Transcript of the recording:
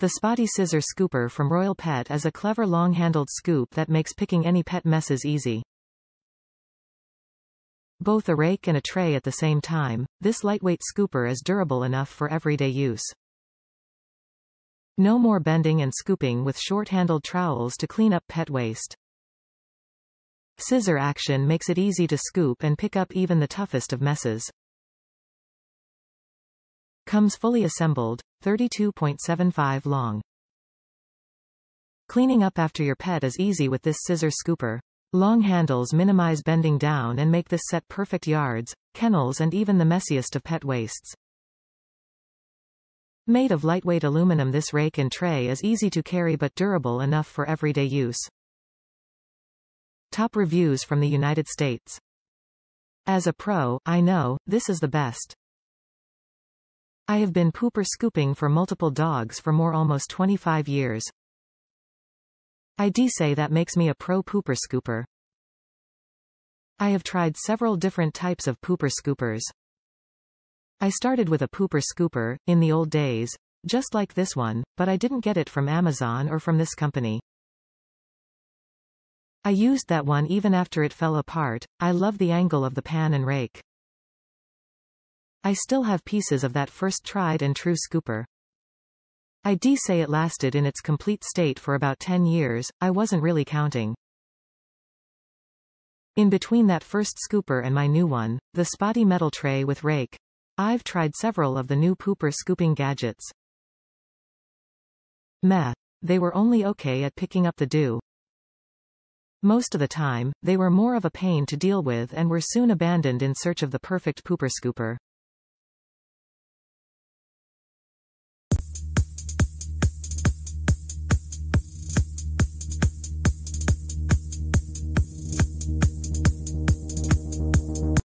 The Spotty Scissor Scooper from Royal Pet is a clever long-handled scoop that makes picking any pet messes easy. Both a rake and a tray at the same time, this lightweight scooper is durable enough for everyday use. No more bending and scooping with short-handled trowels to clean up pet waste. Scissor action makes it easy to scoop and pick up even the toughest of messes. Comes fully assembled, 32.75 long. Cleaning up after your pet is easy with this scissor scooper. Long handles minimize bending down and make this set perfect yards, kennels and even the messiest of pet wastes. Made of lightweight aluminum this rake and tray is easy to carry but durable enough for everyday use. Top reviews from the United States. As a pro, I know, this is the best. I have been pooper scooping for multiple dogs for more almost 25 years. I d say that makes me a pro pooper scooper. I have tried several different types of pooper scoopers. I started with a pooper scooper, in the old days, just like this one, but I didn't get it from Amazon or from this company. I used that one even after it fell apart, I love the angle of the pan and rake. I still have pieces of that first tried and true scooper. I d say it lasted in its complete state for about 10 years, I wasn't really counting. In between that first scooper and my new one, the spotty metal tray with rake, I've tried several of the new pooper scooping gadgets. Meh. They were only okay at picking up the doo. Most of the time, they were more of a pain to deal with and were soon abandoned in search of the perfect pooper scooper.